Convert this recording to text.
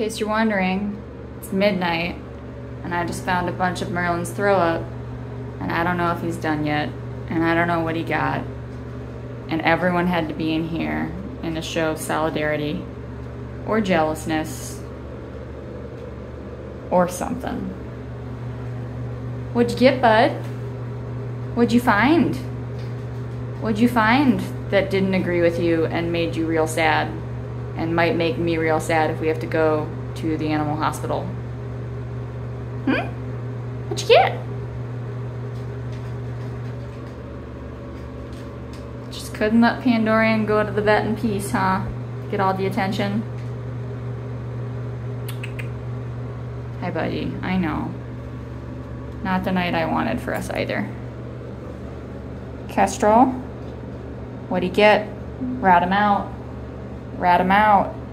case you're wondering, it's midnight, and I just found a bunch of Merlin's throw up, and I don't know if he's done yet, and I don't know what he got. And everyone had to be in here in a show of solidarity or jealousness or something. What'd you get, bud? What'd you find? What'd you find that didn't agree with you and made you real sad? And might make me real sad if we have to go to the animal hospital. Hmm? What'd you get? Just couldn't let Pandorian go to the vet in peace, huh? Get all the attention. Hi, buddy. I know. Not the night I wanted for us either. Kestrel? What'd he get? Rat him out rat him out.